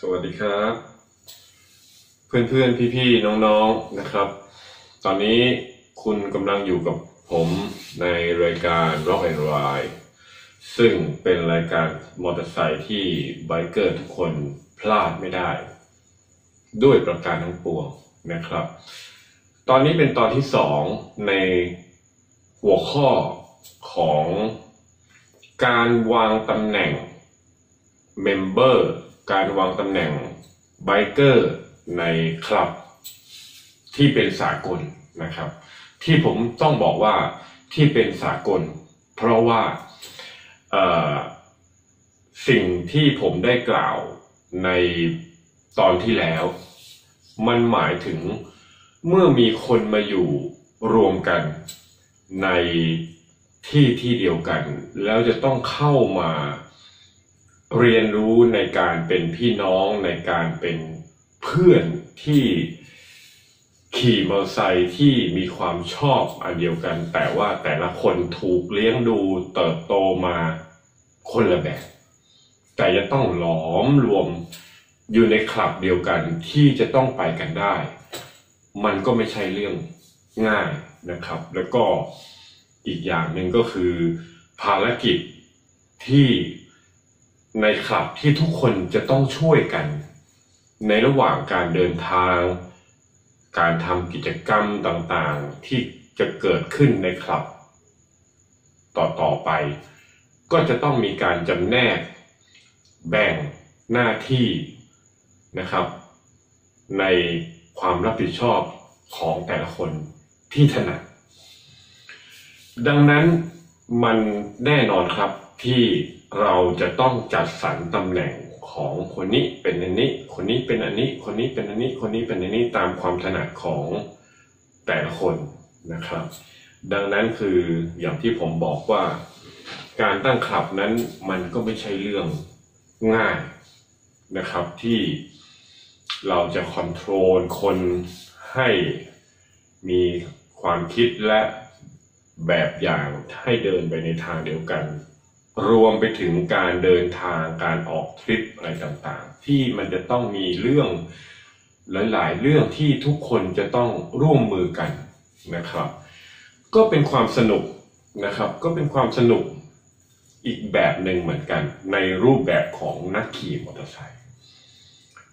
สวัสดีครับ เพื่อนๆ พี่ๆ น้องๆ นะครับ ตอนนี้คุณกำลังอยู่กับผมในรายการ Rock and Ride ซึ่งเป็นรายการมอเตอร์ไซค์ที่ไบเกอร์ทุกคนพลาดไม่ได้ ด้วยประการทั้งปวงนะครับ ตอนนี้เป็นตอนที่สองในหัวข้อของการวางตำแหน่งเมมเบอร์ การวางตำแหน่งไบเกอร์ในคลับที่เป็นสากลนะครับ ที่ผมต้องบอกว่าที่เป็นสากล เพราะว่าสิ่งที่ผมได้กล่าวในตอนที่แล้ว มันหมายถึงเมื่อมีคนมาอยู่รวมกันในที่ที่เดียวกัน แล้วจะต้องเข้ามา เรียนรู้ในการเป็นพี่น้องในการเป็นเพื่อนที่ขี่มอเตอร์ไซค์ที่มีความชอบอันเดียวกัน แต่ว่าแต่ละคนถูกเลี้ยงดูเติบโตมาคนละแบบ แต่จะต้องหลอมรวมอยู่ในคลับเดียวกันที่จะต้องไปกันได้ มันก็ไม่ใช่เรื่องง่ายนะครับ แล้วก็อีกอย่างหนึ่งก็คือภารกิจที่ ในคลับที่ทุกคนจะต้องช่วยกัน ในระหว่างการเดินทาง การทำกิจกรรมต่างๆ ที่จะเกิดขึ้นในคลับ ต่อๆไป ก็จะต้องมีการจำแนก แบ่งหน้าที่นะครับ ในความรับผิดชอบของแต่ละคนที่ถนัด ดังนั้นมันแน่นอนครับที่ เราจะต้องจัดสรรตำแหน่งของคนนี้เป็นอันนี้ คนนี้เป็นอันนี้ คนนี้เป็นอันนี้ คนนี้เป็นอันนี้ตามความถนัดของแต่ละคนนะครับ ดังนั้นคืออย่างที่ผมบอกว่าการตั้งคลับนั้นมันก็ไม่ใช่เรื่องง่ายนะครับที่เราจะคอนโทรลคนให้มีความคิดและแบบอย่างให้เดินไปในทางเดียวกัน รวมไปถึงการเดินทางการออกทริปอะไรต่างๆ ที่มันจะต้องมีเรื่องหลาย ๆ เรื่องที่ทุกคนจะต้องร่วมมือกันนะครับ ก็เป็นความสนุกนะครับ ก็เป็นความสนุกอีกแบบหนึ่งเหมือนกัน ในรูปแบบของนักขี่มอเตอร์ไซค์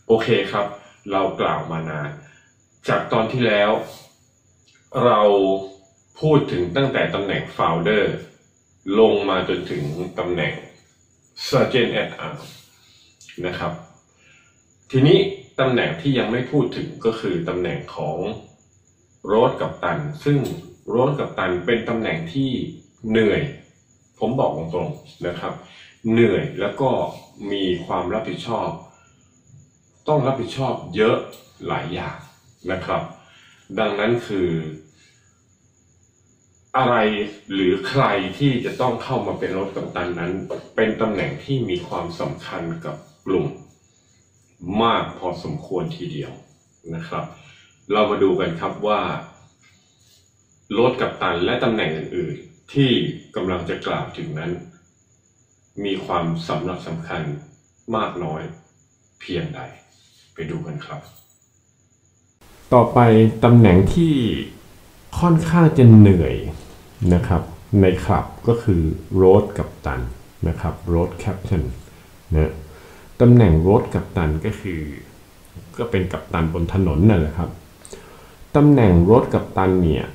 โอเคครับ เรากล่าวมานาน จากตอนที่แล้ว เราพูดถึงตั้งแต่ตำแหน่ง founder ล ลงมาจนถึงตำแหน่ง Sergeant at Arm นะครับ ทีนี้ตำแหน่งที่ยังไม่พูดถึงก็คือตำแหน่งของโรดกับตัน ซึ่งโรดกับตันเป็นตำแหน่งที่เหนื่อย ผมบอกตรงๆนะครับ เหนื่อยแล้วก็มีความรับผิดชอบ ต้องรับผิดชอบเยอะหลายอย่างนะครับ ดังนั้นคือ อะไรหรือใครที่จะต้องเข้ามาเป็นรถกัปตันนั้น เป็นตำแหน่งที่มีความสำคัญกับกลุ่ม มากพอสมควรทีเดียวนะครับ เรามาดูกันครับว่ารถกัปตันและตำแหน่งอื่น ๆ ที่กำลังจะกล่าวถึงนั้น มีความสำคัญสำคัญมากน้อยเพียงใด ไปดูกันครับ ต่อไปตำแหน่งที่ค่อนข้างจะเหนื่อย นะครับในคลับก็คือโรดกับตันนะครับโรดแคปเทนนะตำแหน่งโรดกับตันก็คือ ก็เป็นกัปตันบนถนนนั่นแหละครับตำแหน่งรถกับตันเนี่ย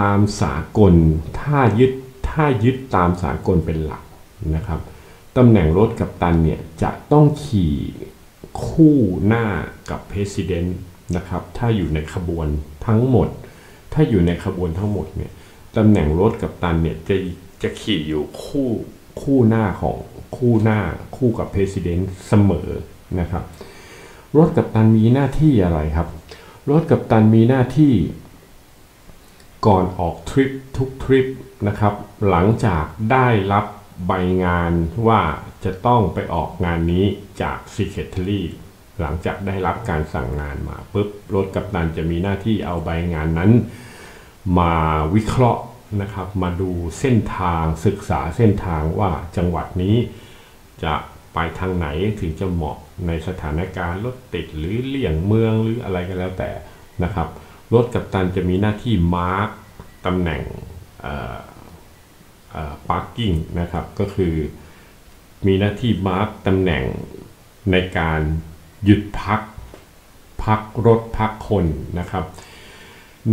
ตามสากลถ้ายึดถ้ายึดตามสากลเป็นหลักนะครับตำแหน่งรถกับตันเนี่ยจะต้องขี่คู่หน้ากับเพรสิดเนต์นะครับถ้าอยู่ในขบวนทั้งหมด ถ้าอยู่ในขบวนทั้งหมดเนี่ย ตำแหน่งรถกับตันเนี่ยจะจะขี่อยู่คู่คู่หน้าของคู่หน้าคู่กับเพรสิดเนต์เสมอนะครับ รถกับตันมีหน้าที่อะไรครับ รถกับตันมีหน้าที่ ก่อนออกทริปทุกทริปนะครับ หลังจากได้รับใบงานว่าจะต้องไปออกงานนี้จาก Secretary หลังจากได้รับการสั่งงานมาปุ๊บรถกับตันจะมีหน้าที่เอาใบงานนั้น มาวิเคราะห์นะครับ มาดูเส้นทางศึกษาเส้นทางว่าจังหวัดนี้จะไปทางไหนถึงจะเหมาะในสถานการณ์รถติดหรือเลี่ยงเมืองหรืออะไรก็แล้วแต่นะครับ รถกับตันจะมีหน้าที่มาร์กตำแหน่งparking นะครับ ก็คือมีหน้าที่ mark ตำแหน่งในการหยุดพัก พักรถพักคนนะครับ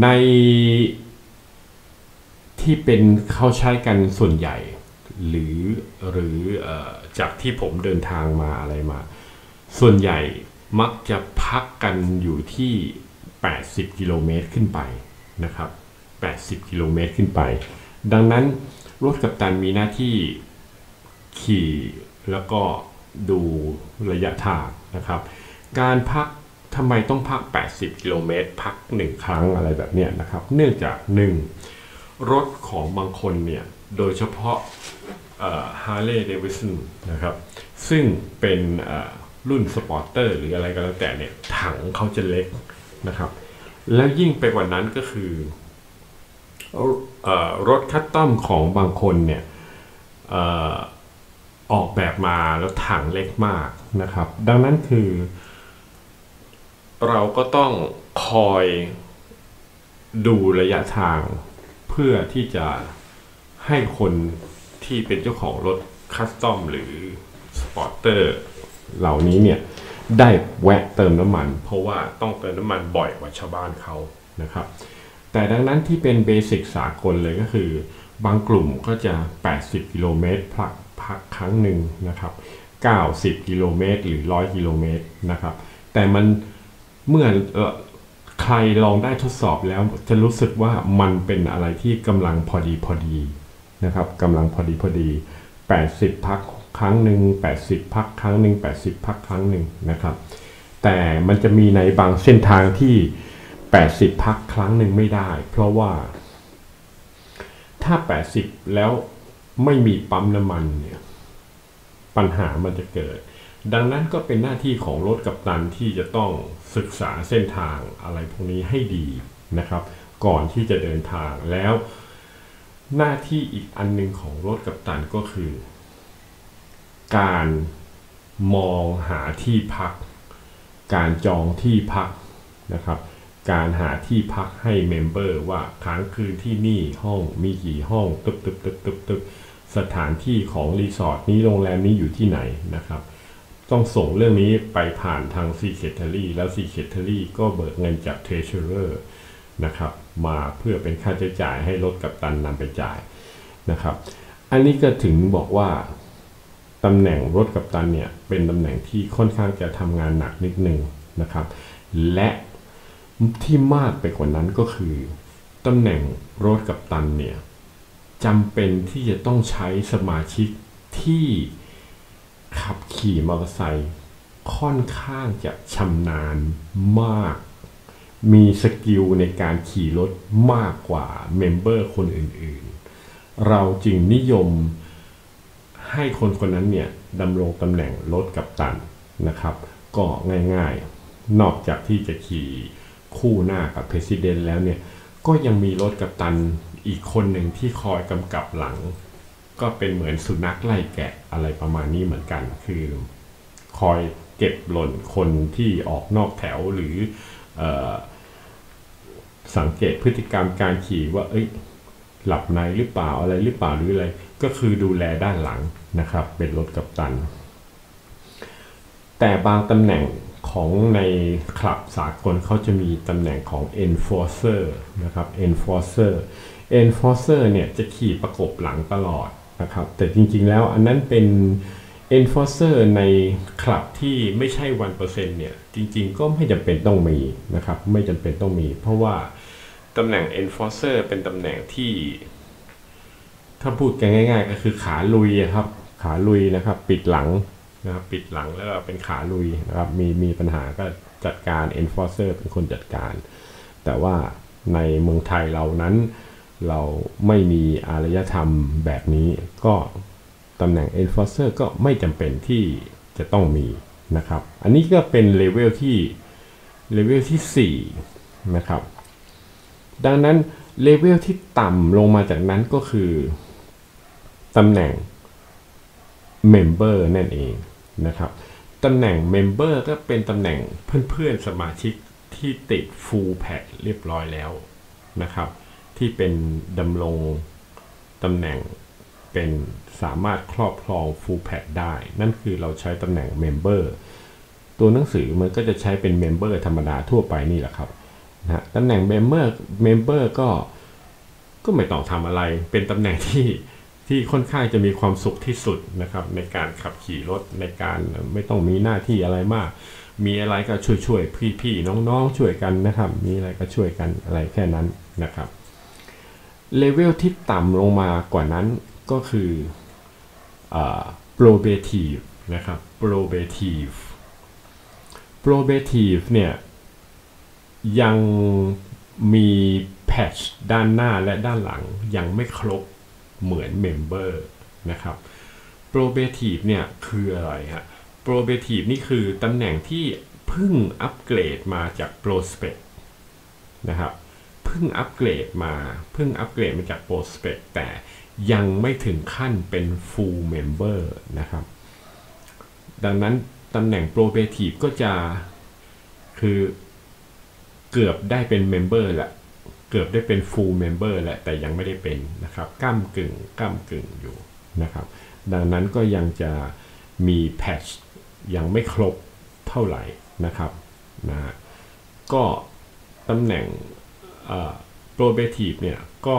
ในที่เป็นเขาใช้กันส่วนใหญ่ หรือหรือจากที่ผมเดินทางมาอะไรมา ส่วนใหญ่มักจะพักกันอยู่ที่ 80 กิโลเมตรขึ้นไปนะครับ 80 กิโลเมตรขึ้นไป ดังนั้น road captain มีหน้าที่ขี่แล้วก็ดูระยะทางนะครับ การพัก ทำไมต้องพัก 80 กิโลเมตร พัก 1 ครั้งอะไรแบบนี้นะครับ เนื่องจาก 1. รถของบางคนเนี่ย โดยเฉพาะ Harley Davidson นะครับ ซึ่งเป็นรุ่น Sportster หรืออะไรก็แล้วแต่เนี่ย ถังเขาจะเล็กนะครับ แล้วยิ่งไปกว่านั้นก็คือรถคัตตอมของบางคนเนี่ยออกแบบมาแล้วถังเล็กมากนะครับ ดังนั้นคือ เราก็ต้องคอยดูระยะทาง เพื่อที่จะให้คนที่เป็นเจ้าของรถคัสตอมหรือสปอร์เตอร์เหล่านี้เนี่ยได้แวะเติมน้ำมัน เพราะว่าต้องเติมน้ำมันบ่อยกว่าชาวบ้านเขานะครับ แต่ดังนั้นที่เป็นเบสิกสากลเลยก็คือ บางกลุ่มก็จะ 80 กิโลเมตรพักพักครั้งหนึ่งนะครับ 90 กิโลเมตรหรือ 100 กิโลเมตรนะครับ แต่มัน เมื่อใครลองได้ทดสอบแล้วจะรู้สึกว่ามันเป็นอะไรที่กำลังพอดีพอดีนะครับกำลังพอดีพอดี 80 พักครั้งหนึ่ง80 พักครั้งหนึ่ง80 พักครั้งหนึ่งนะครับ แต่มันจะมีในบางเส้นทางที่ 80 พักครั้งหนึ่งไม่ได้ เพราะว่า ถ้า 80 แล้วไม่มีปั๊มน้ำมันเนี่ยปัญหามันจะเกิด ดังนั้นก็เป็นหน้าที่ของรถกับตันที่จะต้องศึกษาเส้นทางอะไรพวกนี้ให้ดีนะครับ ก่อนที่จะเดินทางแล้ว หน้าที่อีกอันหนึ่งของรถกับตันก็คือ การมองหาที่พัก การจองที่พักนะครับ การหาที่พักให้เมมเบอร์ว่าค้างคืนที่นี่ห้องมีกี่ห้องตึบตึบตึบตึบตึบสถานที่ของรีสอร์ทนี้โรงแรมนี้อยู่ที่ไหนนะครับ ต้องส่งเรื่องนี้ไปผ่านทาง s e c r e t a r y แล้ว s e c r e t a r y ก็เบิกเงินจาก Treasurer นะครับมาเพื่อเป็นค่าใช้จ่ายให้รถกับตันนำไปจ่ายนะครับ อันนี้ก็ถึงบอกว่าตำแหน่งรถกับตันเนี่ยเป็นตำแหน่งที่ค่อนข้างจะทำงานหนักนิดนึงนะครับ และที่มากไปกว่านั้นก็คือตำแหน่งรถกับตันเนี่ยจำเป็นที่จะต้องใช้สมาชิกที่ ขับขี่มอเตอร์ไซค์ค่อนข้างจะชำนาญมาก มี skill ในการขี่รถมากกว่า member คนอื่นๆ เราจึงนิยมให้คนคนนั้นเนี่ยดำรงตำแหน่ง road captain นะครับ ก็ง่ายๆ นอกจากที่จะขี่คู่หน้ากับ president แล้วเนี่ย ก็ยังมี road captain อีกคนหนึ่งที่คอยกำกับหลัง ก็เป็นเหมือนสุนัขไล่แกะอะไรประมาณนี้เหมือนกัน คือคอยเก็บหล่นคนที่ออกนอกแถวหรืออสังเกตพฤติกรรมการขี่ว่า เอ้ย หลับในหรือเปล่าอะไรหรือเปล่าหรืออะไร ก็คือดูแลด้านหลังนะครับ เป็นรถกับตัน แต่บางตำแหน่งของในคลับสากลเขาจะมีตำแหน่งของ enforcer นะครับ enforcer enforcer เนี่ยจะขี่ประกบหลังตลอด นะครับแต่จริงๆแล้วอันนั้นเป็น enforcer ในคลับที่ไม่ใช่วันเปอร์เซ็นต์เนี่ย จริงๆ ก็ไม่จำเป็นต้องมีนะครับ ไม่จำเป็นต้องมี เพราะว่าตำแหน่ง enforcer เป็นตำแหน่งที่ ถ้าพูดกันง่าย ๆ ก็คือขาลุยครับ ขาลุยนะครับ ปิดหลังนะครับปิดหลังแล้วเป็นขาลุยนะครับ มีมีปัญหาก็จัดการ enforcer เป็นคนจัดการ แต่ว่าในเมืองไทยเรานั้น เราไม่มีอารยธรรมแบบนี้ ก็ตำแหน่ง enforcer ก็ไม่จำเป็นที่จะต้องมีนะครับ อันนี้ก็เป็นเลเวลที่เลเวลที่4นะครับ ดังนั้นเลเวลที่ต่ำลงมาจากนั้นก็คือตำแหน่ง member นั่นเองนะครับตำแหน่ง member ก็เป็นตำแหน่งเพื่อนๆสมาชิกที่ติด full patch เรียบร้อยแล้วนะครับ ที่เป็นดำรงตำแหน่งเป็นสามารถครอบครอง full patch ได้ นั่นคือเราใช้ตำแหน่ง member ตัวหนังสือมันก็จะใช้เป็น member ธรรมดาทั่วไปนี่แหละครับนะตำแหน่ง member member ก็ก็ไม่ต้องทำอะไร เป็นตำแหน่งที่ที่ค่อนข้างจะมีความสุขที่สุดนะครับ ในการขับขี่รถในการไม่ต้องมีหน้าที่อะไรมาก มีอะไรก็ช่วยช่วยพี่พี่ๆน้องๆช่วยกันนะครับ มีอะไรก็ช่วยกันอะไรแค่นั้นนะครับ เลเวลที่ต่ำลงมากว่านั้นก็คือ probative นะครับ probative probative เนี่ยยังมีแพทชด้านหน้าและด้านหลังยังไม่ครบเหมือน member นะครับ probative เนี่ยคืออะไรฮะ probative นี่คือตำแหน่งที่เพิ่งอัปเกรดมาจาก prospect นะครับ เพิ่งอัปเกรดมาเพิ่งอัปเกรดมาจาก prospect แต่ยังไม่ถึงขั้นเป็น full member นะครับ ดังนั้นตำแหน่ง probative ก็จะคือเกือบได้เป็น member แหละเกือบได้เป็น full member แหละแต่ยังไม่ได้เป็นนะครับก้ามกึ่งก้ามกึ่งอยู่นะครับ ดังนั้นก็ยังจะมีแพทชยังไม่ครบเท่าไหร่นะครับนะก็ตำแหน่ง เอ่อ probative เนี่ยก็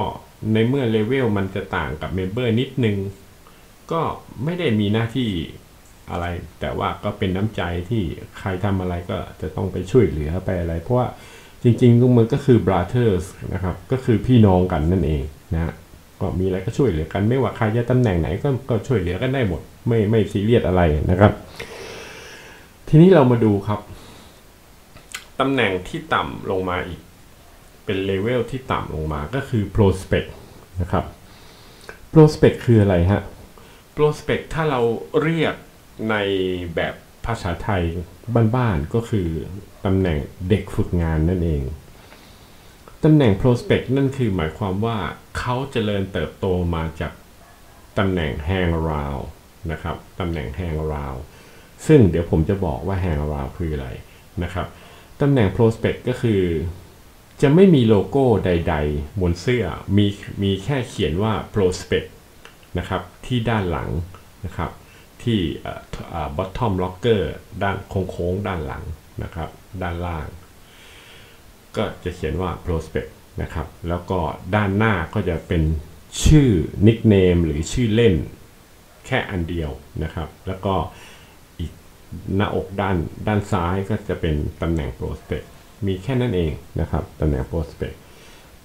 ในเมื่อเลเวลมันจะต่างกับ member นิดนึง ก็ไม่ได้มีหน้าที่อะไร แต่ว่าก็เป็นน้ำใจที่ใครทำอะไรก็จะต้องไปช่วยเหลือไปอะไร เพราะว่าจริงๆมันก็คือ brothers นะครับ ก็คือพี่น้องกันนั่นเองนะฮะก็มีอะไรก็ช่วยเหลือกันไม่ว่าใครจะตำแหน่งไหนก็ก็ช่วยเหลือกันได้หมด ไม่ไม่ซีเรียสอะไรนะครับ ทีนี้เรามาดูครับตำแหน่งที่ต่ำลงมาอีก เป็นเลเวลที่ต่ำลงมาก็คือ prospect นะครับ prospect คืออะไรฮะ prospect ถ้าเราเรียกในแบบภาษาไทยบ้านๆก็คือตำแหน่งเด็กฝึกงานนั่นเอง ตำแหน่ง prospect นั่นคือหมายความว่าเขาเจริญเติบโตมาจากตำแหน่ง hang around นะครับตำแหน่ง hang around ซึ่งเดี๋ยวผมจะบอกว่า hang around คืออะไรนะครับ ตำแหน่ง prospect ก็คือ จะไม่มีโลโก้ใด ๆ บนเสื้อมีมีแค่เขียนว่า prospect นะครับที่ด้านหลังนะครับที่ bottom locker ด้านโค้งๆด้านหลังนะครับด้านล่าง ก็จะเขียนว่า prospect นะครับแล้วก็ด้านหน้าก็จะเป็นชื่อ nickname หรือชื่อเล่นแค่อันเดียวนะครับ แล้วก็อีกหน้าอกด้านด้านซ้ายก็จะเป็นตำแหน่ง prospect มีแค่นั้นเองนะครับตำแหน่ง prospect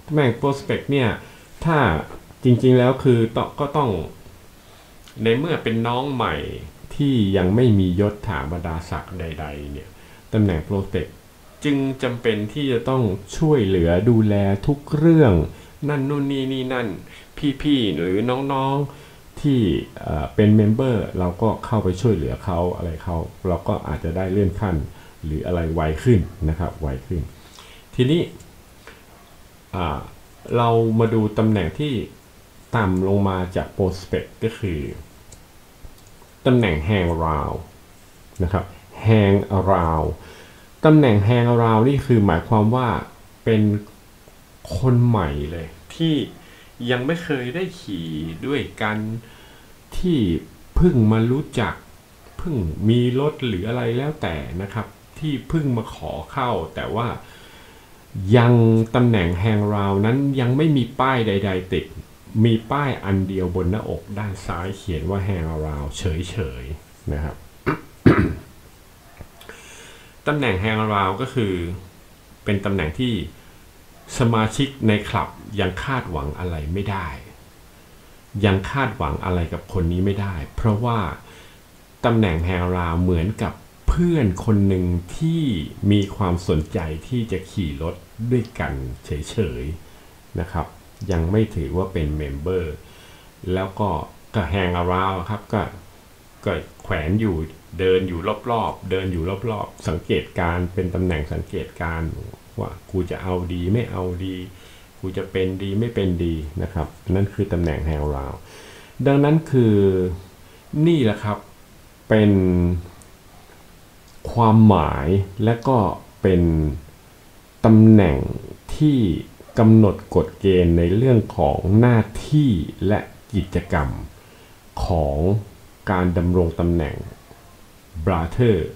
ตำแหน่ง prospect เนี่ยถ้าจริงๆแล้วคือต้องก็ต้อง ในเมื่อเป็นน้องใหม่ที่ยังไม่มียศถาบรรดาศักดิ์ใด ๆ เนี่ยตำแหน่ง prospect จึงจำเป็นที่จะต้องช่วยเหลือดูแลทุกเรื่อง นั่นนู่นนี่นี่นั่น พี่ๆหรือน้องๆที่เอ่อเป็นเมมเบอร์เราก็เข้าไปช่วยเหลือเขาอะไรเขาเราก็อาจจะได้เลื่อนขั้น หรืออะไรไวขึ้นนะครับไวขึ้น ทีนี้เรามาดูตำแหน่งที่ต่ำลงมาจาก prospect ก็คือตำแหน่ง hang around นะครับ hang around ตำแหน่ง hang around นี่คือหมายความว่าเป็นคนใหม่เลยที่ยังไม่เคยได้ขี่ด้วยกันที่เพิ่งมารู้จักเพิ่งมีรถหรืออะไรแล้วแต่นะครับ ที่เพิ่งมาขอเข้า แต่ว่ายังตำแหน่ง hang around นั้นยังไม่มีป้ายใด ๆ ติด มีป้ายอันเดียวบนหน้าอกด้านซ้ายเขียนว่า hang around เฉยๆนะครับตำแหน่ง hang around ก็คือเป็นตำแหน่งที่สมาชิกในคลับยังคาดหวังอะไรไม่ได้ ยังคาดหวังอะไรกับคนนี้ไม่ได้ เพราะว่าตำแหน่ง hang around เหมือนกับ เพื่อนคนหนึ่งที่มีความสนใจที่จะขี่รถด้วยกันเฉยๆนะครับ ยังไม่ถือว่าเป็นเมมเบอร์แล้วก็ก็แฮง around ครับก็ก็แขวนอยู่เดินอยู่รอบๆ เดินอยู่รอบๆ สังเกตการเป็นตำแหน่งสังเกตการว่ากูจะเอาดีไม่เอาดีกูจะเป็นดีไม่เป็นดีนะครับ นั่นคือตำแหน่งแฮง around ดังนั้นคือนี่แหละครับเป็น ความหมายและก็เป็นตำแหน่งที่กำหนดกฎเกณฑ์ในเรื่องของหน้าที่และกิจกรรมของการดำรงตำแหน่งบราเธอร์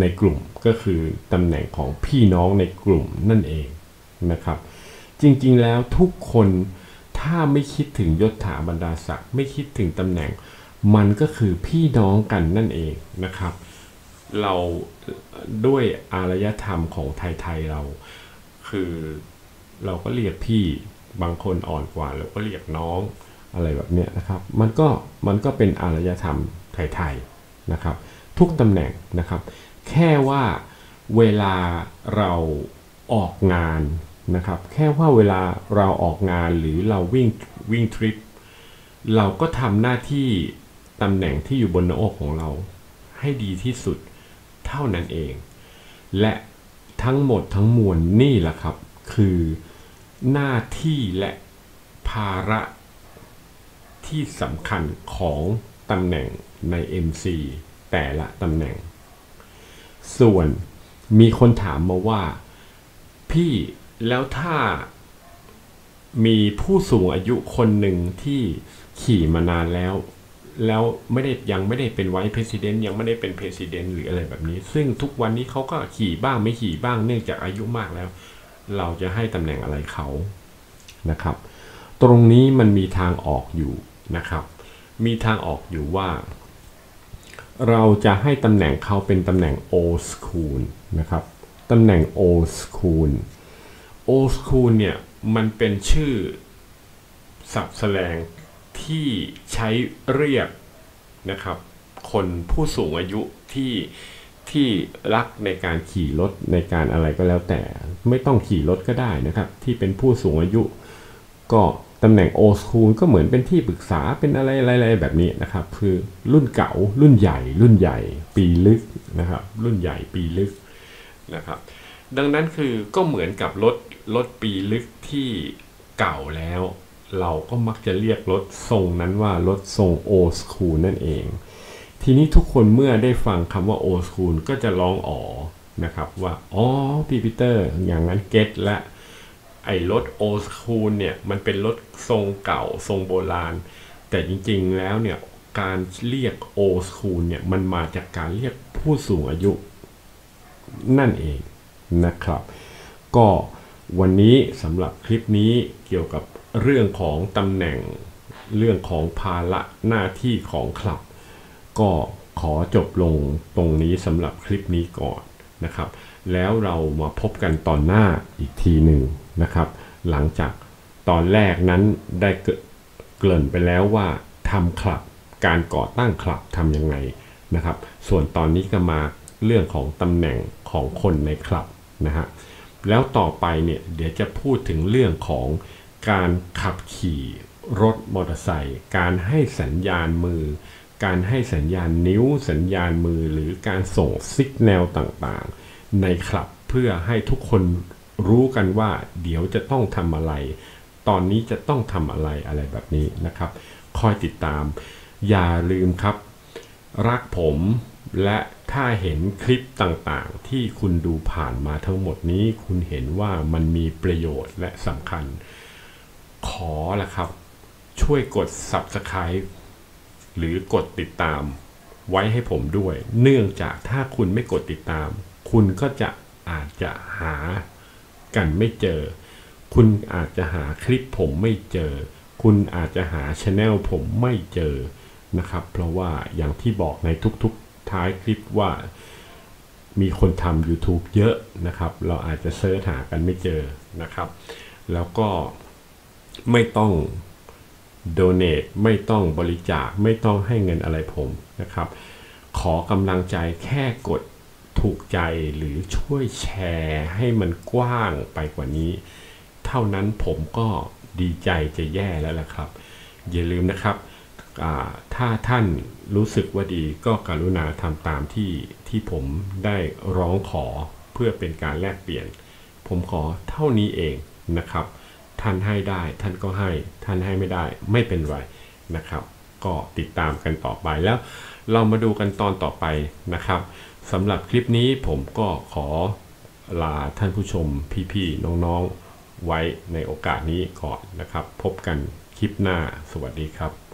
ในกลุ่มก็คือตำแหน่งของพี่น้องในกลุ่มนั่นเองนะครับ จริงๆแล้วทุกคนถ้าไม่คิดถึงยศถาบรรดาศักดิ์ไม่คิดถึงตำแหน่ง มันก็คือพี่น้องกันนั่นเองนะครับ เราด้วยอารยธรรมของไทยๆเรา คือเราก็เรียกพี่บางคนอ่อนกว่าเราก็เรียกน้องอะไรแบบเนี้ยนะครับ มันก็มันก็เป็นอารยธรรมไทยๆนะครับ ทุกตำแหน่งนะครับ แค่ว่าเวลาเราออกงานนะครับ แค่ว่าเวลาเราออกงานหรือเราวิ่งวิ่งทริปเราก็ทำหน้าที่ตำแหน่งที่อยู่บนหน้าอกของเราให้ดีที่สุด เท่านั้นเอง และทั้งหมดทั้งมวลนี่แหละครับ คือหน้าที่และภาระที่สำคัญของตำแหน่งใน MC แต่ละตำแหน่ง ส่วนมีคนถามมาว่า พี่แล้วถ้ามีผู้สูงอายุคนหนึ่งที่ขี่มานานแล้ว แล้วไม่ได้ยังไม่ได้เป็นไวท์เพรสิดเนยังไม่ได้เป็นเพรสิดเนหรืออะไรแบบนี้ ซึ่งทุกวันนี้เขาก็ขี่บ้างไม่ขี่บ้างเนื่องจากอายุมากแล้ว เราจะให้ตำแหน่งอะไรเขานะครับ ตรงนี้มันมีทางออกอยู่นะครับ มีทางออกอยู่ว่า เราจะให้ตำแหน่งเขาเป็นตำแหน่ง old school นะครับตำแหน่ง old school old school เนี่ยมันเป็นชื่อศัพท์แสลง ที่ใช้เรียกนะครับ คนผู้สูงอายุที่ที่รักในการขี่รถในการอะไรก็แล้วแต่ ไม่ต้องขี่รถก็ได้นะครับ ที่เป็นผู้สูงอายุ ก็ตำแหน่ง old school ก็เหมือนเป็นที่ปรึกษาเป็นอะไรอะไรแบบนี้นะครับ คือรุ่นเก่ารุ่นใหญ่ รุ่นใหญ่ ปีลึกนะครับ รุ่นใหญ่ปีลึกนะครับ ดังนั้นคือก็เหมือนกับรถรถปีลึกที่เก่าแล้ว เราก็มักจะเรียกรถทรงนั้นว่ารถทรง old school นั่นเอง ทีนี้ทุกคนเมื่อได้ฟังคำว่า old school ก็จะร้องอ๋อนะครับว่าอ๋อพี่ปีเตอร์อย่างนั้นเก็ตละไอ้รถ old school เนี่ยมันเป็นรถทรงเก่าทรงโบราณ แต่จริงๆแล้วเนี่ยการเรียก old school เนี่ยมันมาจากการเรียกผู้สูงอายุ นั่นเองนะครับ ก็วันนี้สำหรับคลิปนี้เกี่ยวกับ เรื่องของตำแหน่งเรื่องของภาระหน้าที่ของคลับ ก็ขอจบลงตรงนี้สำหรับคลิปนี้ก่อนนะครับ แล้วเรามาพบกันตอนหน้าอีกทีหนึ่งนะครับ หลังจากตอนแรกนั้นได้เกเกริ่นไปแล้วว่าทำคลับการก่อตั้งคลับทำยังไงนะครับ ส่วนตอนนี้ก็มาเรื่องของตำแหน่งของคนในคลับนะฮะแล้วต่อไปเนี่ยเดี๋ยวจะพูดถึงเรื่องของ การขับขี่รถมอเตอร์ไซค์การให้สัญญาณมือ การให้สัญญาณนิ้วสัญญาณมือหรือการส่งสัญญาณต่างๆ ในคลับเพื่อให้ทุกคนรู้กันว่า เดี๋ยวจะต้องทำอะไร ตอนนี้จะต้องทำอะไรอะไรแบบนี้นะครับ คอยติดตาม อย่าลืมครับ รักผมและถ้าเห็นคลิปต่างๆ ที่คุณดูผ่านมาทั้งหมดนี้ คุณเห็นว่ามันมีประโยชน์และสำคัญ ขอละครับ ช่วยกด Subscribe หรือกดติดตามไว้ให้ผมด้วย เนื่องจากถ้าคุณไม่กดติดตาม คุณก็จะอาจจะหากันไม่เจอ คุณอาจจะหาคลิปผมไม่เจอ คุณอาจจะหาช anel ผมไม่เจอนะครับ เพราะว่าอย่างที่บอกในทุกๆท้ายคลิปว่ามีคนทำ YouTube เยอะนะครับ เราอาจจะเซิร์ชหากันไม่เจอนะครับ แล้วก็ ไม่ต้อง donate ไม่ต้องบริจาคไม่ต้องให้เงินอะไรผมนะครับ ขอกำลังใจแค่กดถูกใจหรือช่วยแชร์ให้มันกว้างไปกว่านี้ เท่านั้นผมก็ดีใจจะแย่แล้วล่ะครับ อย่าลืมนะครับถ้าท่านรู้สึกว่าดีก็กรุณาทำตามที่ที่ผมได้ร้องขอเพื่อเป็นการแลกเปลี่ยน ผมขอเท่านี้เองนะครับ ท่านให้ได้ ท่านก็ให้ ท่านให้ไม่ได้ไม่เป็นไรนะครับ ก็ติดตามกันต่อไปแล้ว เรามาดูกันตอนต่อไปนะครับสำหรับคลิปนี้ผมก็ขอลาท่านผู้ชมพี่ๆน้องๆไว้ในโอกาสนี้ก่อนนะครับ พบกันคลิปหน้าสวัสดีครับ